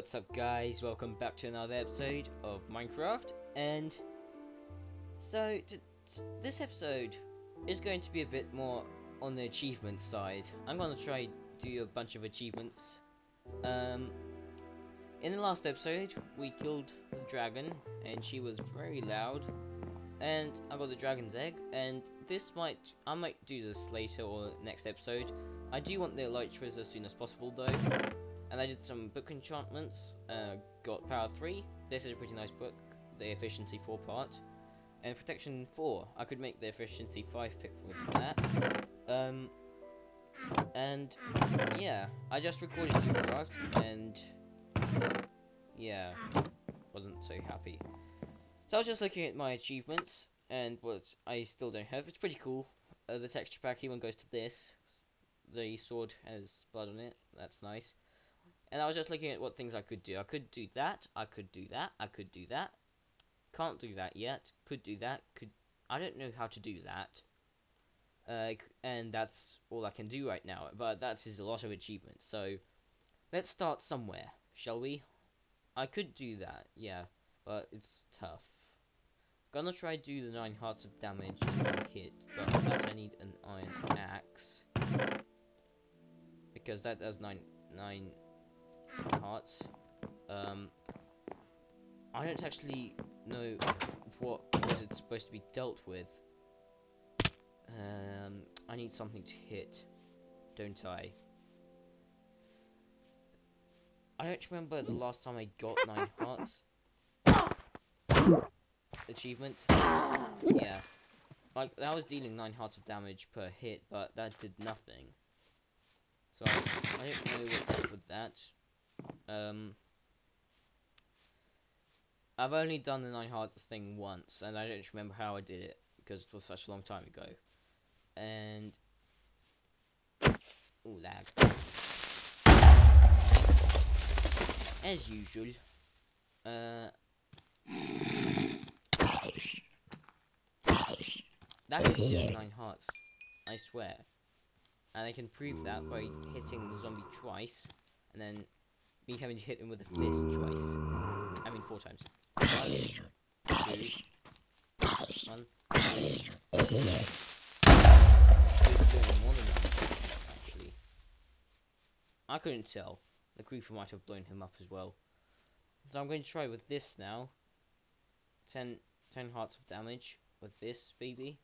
what's up guys? Welcome back to another episode of Minecraft and so this episode is going to be a bit more on the achievement side. I'm going to try do a bunch of achievements. Um, in the last episode we killed the dragon and she was very loud and I got the dragon's egg and this might I might do this later or next episode. I do want the elytras as soon as possible though. And I did some book enchantments, uh, got power 3, this is a pretty nice book, the efficiency 4 part. And protection 4, I could make the efficiency 5 pick with that. Um, and yeah, I just recorded Minecraft and yeah, wasn't so happy. So I was just looking at my achievements and what I still don't have. It's pretty cool. Uh, the texture pack even goes to this. The sword has blood on it. That's nice. And I was just looking at what things I could do. I could do that. I could do that. I could do that. Can't do that yet. Could do that. Could. I don't know how to do that. Uh, and that's all I can do right now. But that is a lot of achievements. So, let's start somewhere, shall we? I could do that, yeah, but it's tough. Gonna try do the 9 hearts of damage hit, but I need an iron axe. Because that does 9, nine hearts. Um, I don't actually know what it supposed to be dealt with. Um, I need something to hit, don't I? I don't remember the last time I got nine hearts. Achievement. Yeah. Like, that was dealing nine hearts of damage per hit, but that did nothing. So, I don't know what's up with that. Um, I've only done the nine hearts thing once, and I don't remember how I did it, because it was such a long time ago. And... Ooh, lag. As usual. Uh... That is nine hearts. I swear. And I can prove that by hitting the zombie twice, and then me having to hit him with a fist twice. I mean four times. Actually, I couldn't tell. The creeper might have blown him up as well. So I'm going to try with this now. 10, 10 hearts of damage with this baby.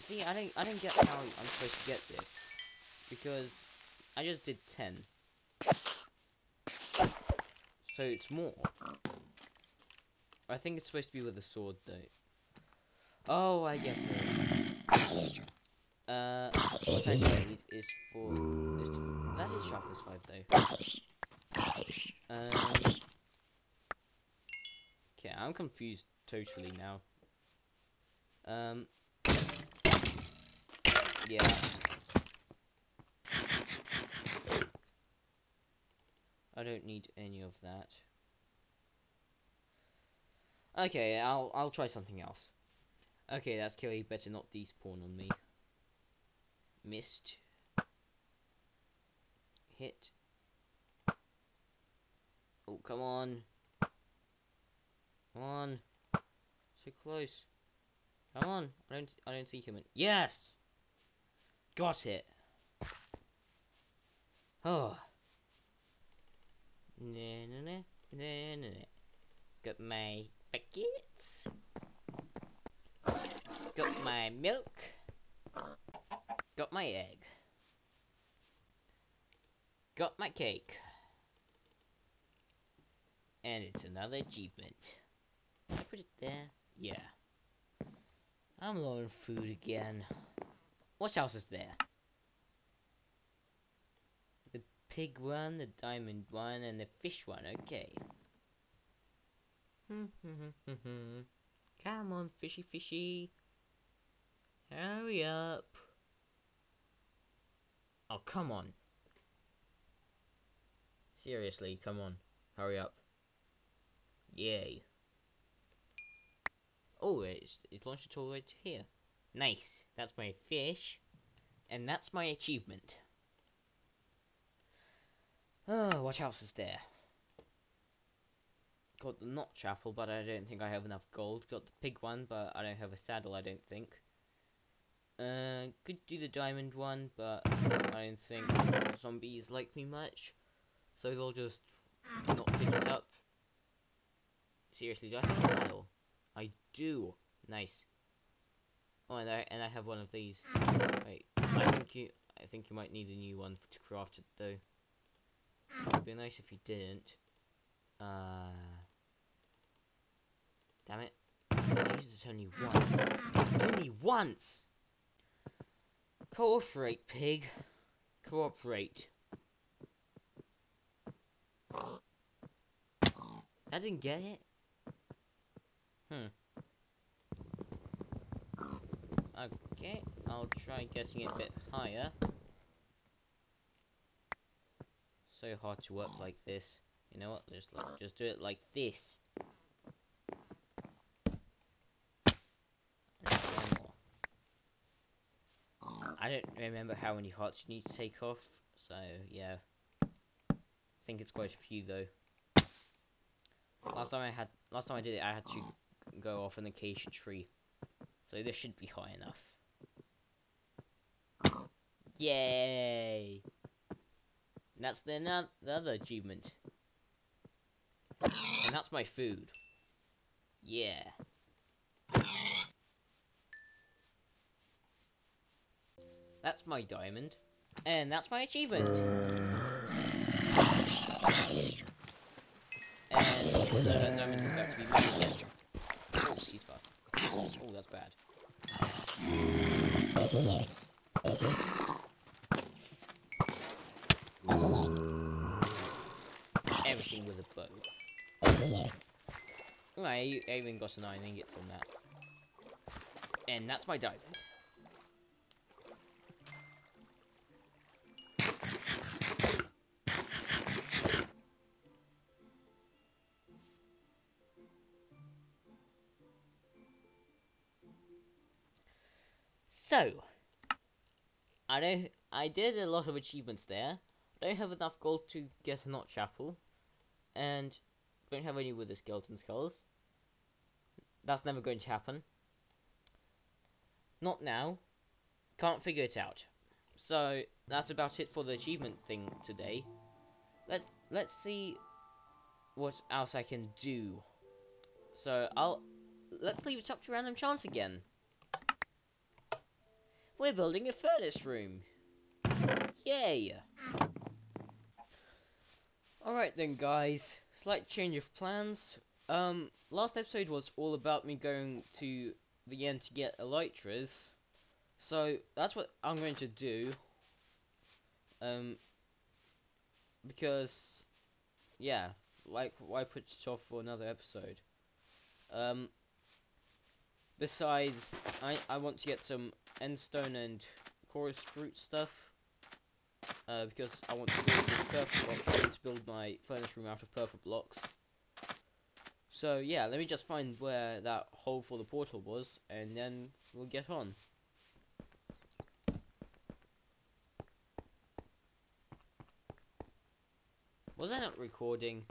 See, I don't, I don't get how I'm supposed to get this. Because I just did 10. So it's more. I think it's supposed to be with a sword, though. Oh, I guess so. Uh, what I need is for... Is to, that is sharpness 5, though. Um... Okay, I'm confused totally now. Um... Yeah. I don't need any of that. Okay, I'll I'll try something else. Okay, that's killing. Better not despawn on me. Missed. Hit. Oh, come on. Come on. So close. Come on. I don't I don't see human. Yes. Got it. Oh. Na, na, na, na, na. Got my buckets. Got my milk. Got my egg. Got my cake. And it's another achievement. I put it there? Yeah. I'm low on food again. What else is there? The pig one, the diamond one, and the fish one. Okay. Hmm, hmm, hmm, come on, fishy fishy. Hurry up. Oh, come on. Seriously, come on. Hurry up. Yay. Oh, it's, it's launched it all the way to here. Nice. That's my fish. And that's my achievement. Oh, what else is there? Got the Notch Apple, but I don't think I have enough gold. Got the pig one, but I don't have a saddle, I don't think. Uh, could do the diamond one, but I don't think zombies like me much. So they'll just not pick it up. Seriously, do I have a saddle? I do. Nice. Oh, and I and I have one of these. Wait, I think you I think you might need a new one to craft it though. It'd be nice if you didn't. Uh. Damn it. I used it only once. Only once! Cooperate, pig. Cooperate. I didn't get it. Hmm. Okay, I'll try guessing it a bit higher. So hard to work like this. You know what? Just like just do it like this. I don't remember how many hearts you need to take off, so yeah. I think it's quite a few though. Last time I had, last time I did it, I had to go off an acacia tree, so this should be high enough. Yay! That's the, no the other achievement. And that's my food. Yeah. That's my diamond. And that's my achievement. And the diamond is about to be made. Oh, he's fast. Oh, that's bad. Everything with a bow. I even got an iron ingot from that. And that's my diamond. So, I don't. I did a lot of achievements there. I don't have enough gold to get a notch apple, and don't have any with the skeleton skulls. That's never going to happen. Not now. Can't figure it out. So that's about it for the achievement thing today. Let's let's see what else I can do. So I'll let's leave it up to random chance again. We're building a furnace room. Yay! Alright then guys, slight change of plans. Um, last episode was all about me going to the end to get elytras. So, that's what I'm going to do. Um, because, yeah, like, why put it off for another episode? Um, besides, I, I want to get some endstone and chorus fruit stuff. Uh, because I want to build this purple block, I want to build my furnace room out of purple blocks. So yeah, let me just find where that hole for the portal was, and then we'll get on. Was I not recording?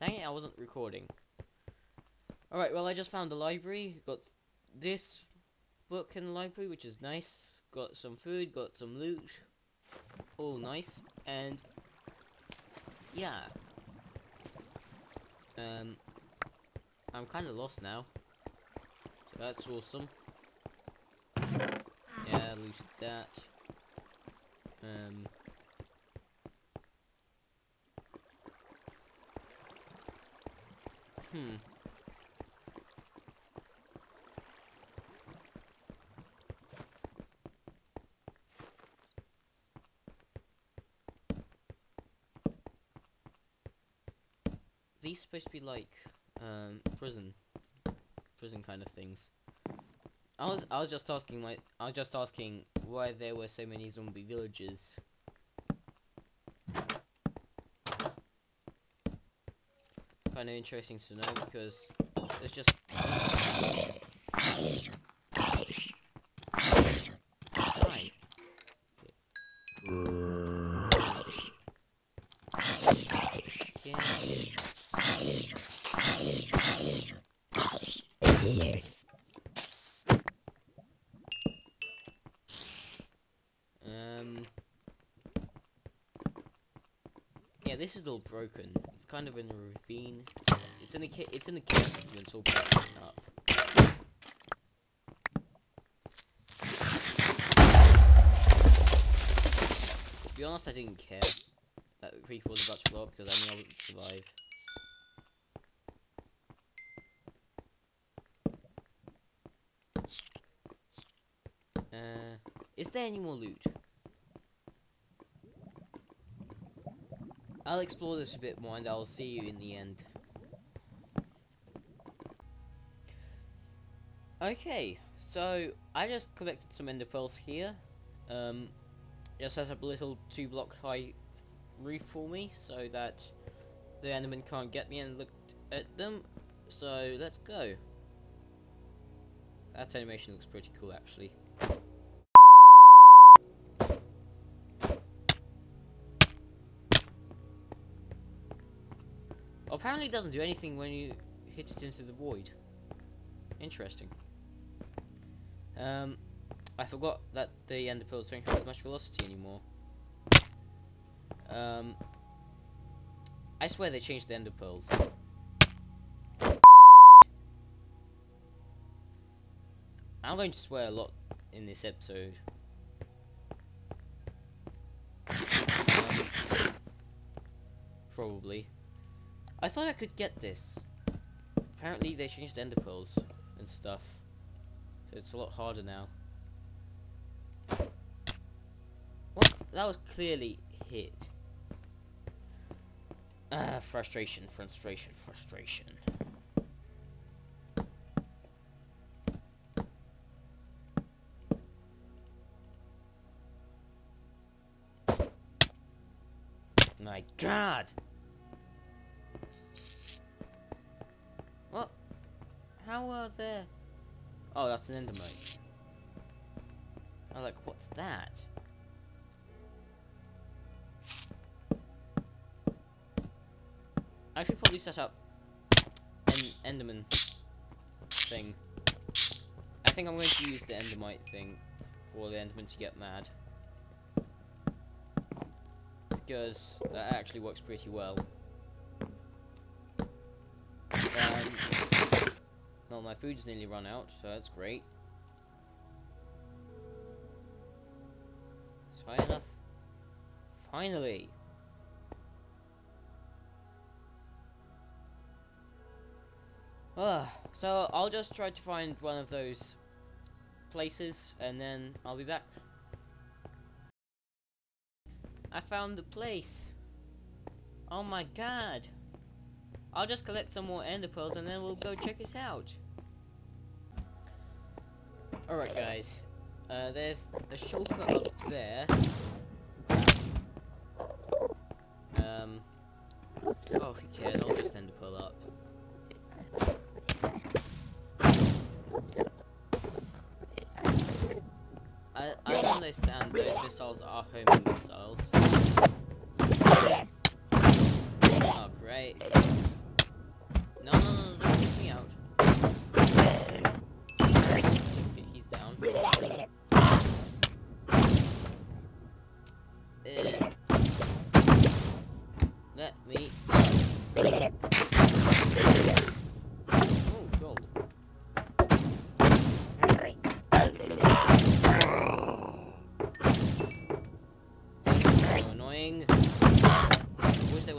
Dang it, I wasn't recording. Alright, well I just found the library, got this book in the library, which is nice. Got some food, got some loot. All nice. And yeah. Um I'm kinda lost now. So that's awesome. Yeah, looted that. Um Hmm. These supposed to be like um, prison, prison kind of things? I was I was just asking my I was just asking why there were so many zombie villages. Kind of interesting to know because there's just. Um. Yeah, this is all broken. It's kind of in a ravine. It's in a ca it's in a cave and it's all broken up. To be honest, I didn't care that creek was about to blow up because I knew I wouldn't survive. Uh, is there any more loot? I'll explore this a bit more and I'll see you in the end. Okay, so I just collected some ender pearls here. Um, just set up a little two block high roof for me so that the enderman can't get me and look at them. So let's go. That animation looks pretty cool actually. Apparently it doesn't do anything when you hit it into the void. Interesting. Um, I forgot that the ender pearls don't have as much velocity anymore. Um, I swear they changed the ender pearls. I'm going to swear a lot in this episode. Um, probably. I thought I could get this. Apparently they changed ender pearls and stuff. So it's a lot harder now. What? That was clearly hit. Ah, frustration, frustration, frustration. My god! How are there? Oh, that's an endermite. I'm like, what's that? I should probably set up an enderman thing. I think I'm going to use the endermite thing for the enderman to get mad. Because that actually works pretty well. Well, my food's nearly run out, so that's great. It's high enough. Finally! Uh, so I'll just try to find one of those places and then I'll be back. I found the place. Oh my god. I'll just collect some more ender pearls and then we'll go check this out. Alright guys. Uh, there's a shulker up there. Um. Oh, who cares? I'll just ender pearl up. I, I understand those missiles are homing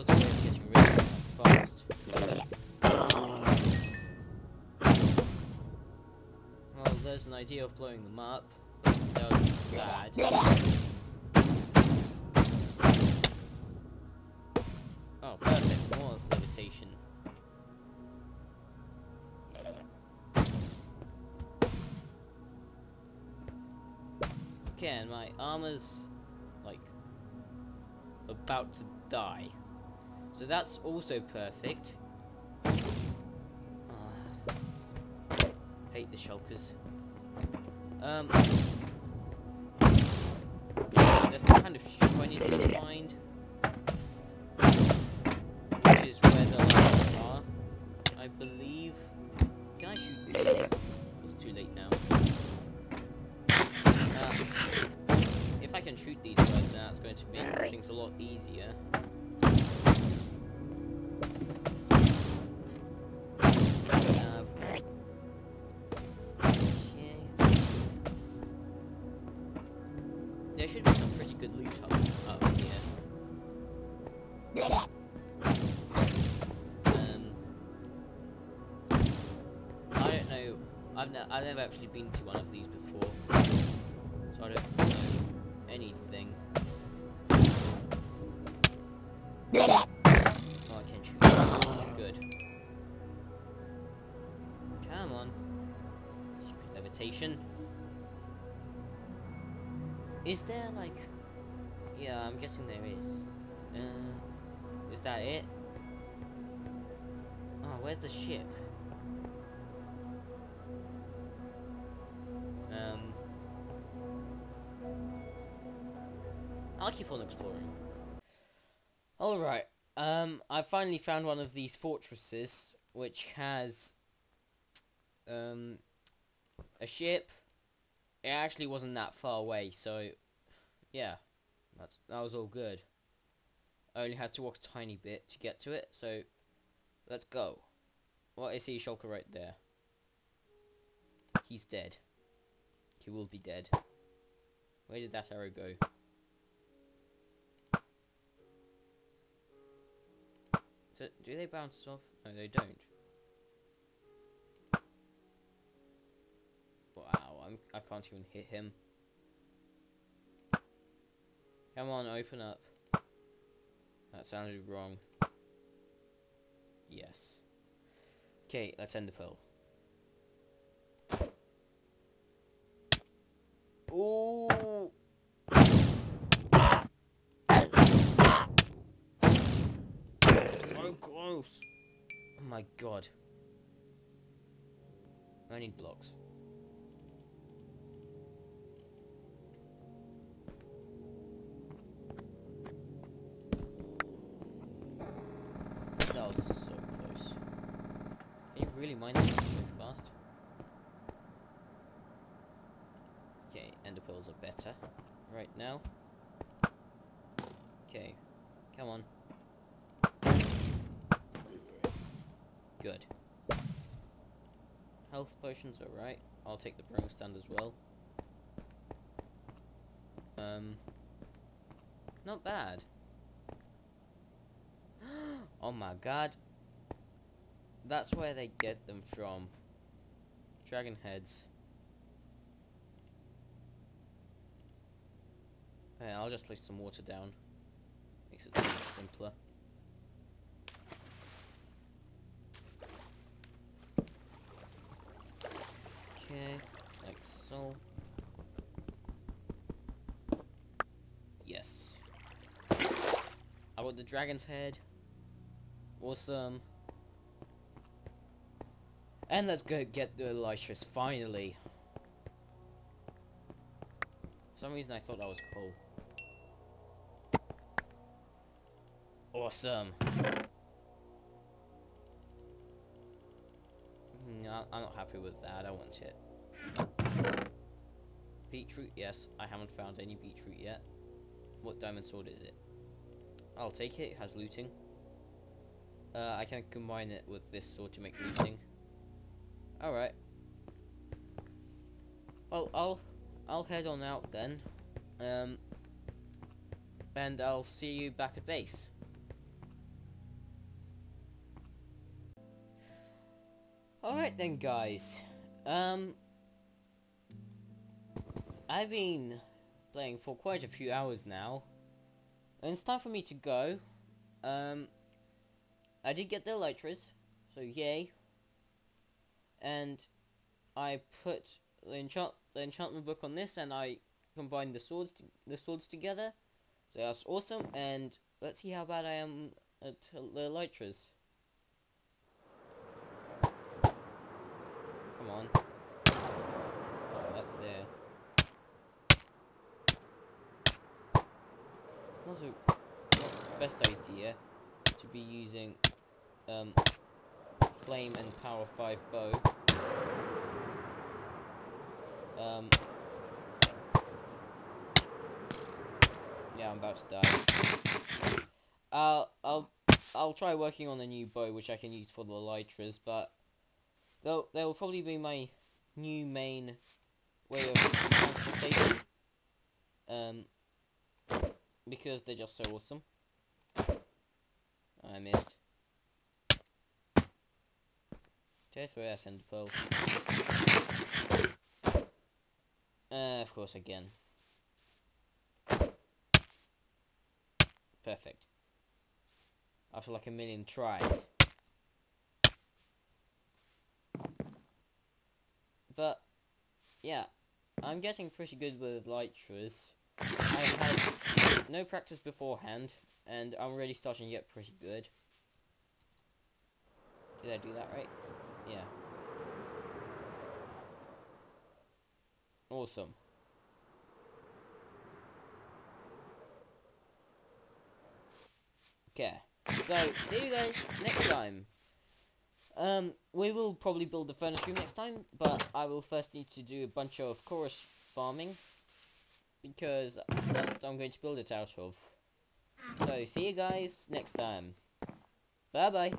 was a way of getting rid of it fast. Well, there's an idea of blowing them up. That would be bad. Oh, perfect. More levitation. Okay, and my armor's like about to die. So that's also perfect. Oh, hate the shulkers. Um, That's the kind of ship I need to find. Which is where the lights are, I believe. Can I shoot these? It's too late now. Uh, if I can shoot these guys, that's going to make things a lot easier. Pretty good loot up, up. Um, I don't know. I've, ne I've never actually been to one of these before, so I don't know anything. Oh, I can shoot. Good. Come on. Stupid levitation. Is there like... Yeah, I'm guessing there is. Uh, is that it? Oh, where's the ship? Um... I'll keep on exploring. Alright, um, I finally found one of these fortresses, which has, um, a ship. It actually wasn't that far away, so, yeah, that's, that was all good. I only had to walk a tiny bit to get to it, so, let's go. What is he, Shulker right there? He's dead. He will be dead. Where did that arrow go? Do, do they bounce off? No, they don't. Wow, I'm, I can't even hit him. Come on, open up. That sounded wrong. Yes. Okay, let's end the pill. Ooh! So close! Oh my god. I need blocks. Mine fast? Okay, ender pearls are better right now. Okay, come on. Good. Health potions are right. I'll take the brewing stand as well. Um, not bad. oh my god. That's where they get them from. Dragon heads. Yeah, I'll just place some water down. Makes it simpler. Okay, like so. Yes. I got the dragon's head. Awesome. And let's go get the Elytras, finally. For some reason I thought that was cool. Awesome. No, I'm not happy with that. I want it. Beetroot, yes. I haven't found any beetroot yet. What diamond sword is it? I'll take it. It has looting. Uh, I can combine it with this sword to make looting. Alright. Well, I'll I'll head on out then. Um, and I'll see you back at base. Alright then guys, um, I've been playing for quite a few hours now, and it's time for me to go. Um, I did get the Elytras, so yay. And I put the, enchant the enchantment book on this, and I combined the swords the swords together, so that's awesome. And let's see how bad I am at the Elytras. Come on. Up there. Not the best idea to be using um, flame and power 5 bow. Um, yeah, I'm about to die. Uh, I'll I'll try working on a new bow which I can use for the elytras, but they'll they'll probably be my new main way of transportation. Um, because they're just so awesome. I missed. Just where I send the pearl. Uh, of course again. Perfect. After like a million tries. But, yeah. I'm getting pretty good with elytras. I've had no practice beforehand, and I'm really starting to get pretty good. Did I do that right? Yeah. Awesome. Okay. So, see you guys next time. Um, we will probably build the furnace room next time, but I will first need to do a bunch of chorus farming, because that's what I'm going to build it out of. So, see you guys next time. Bye-bye.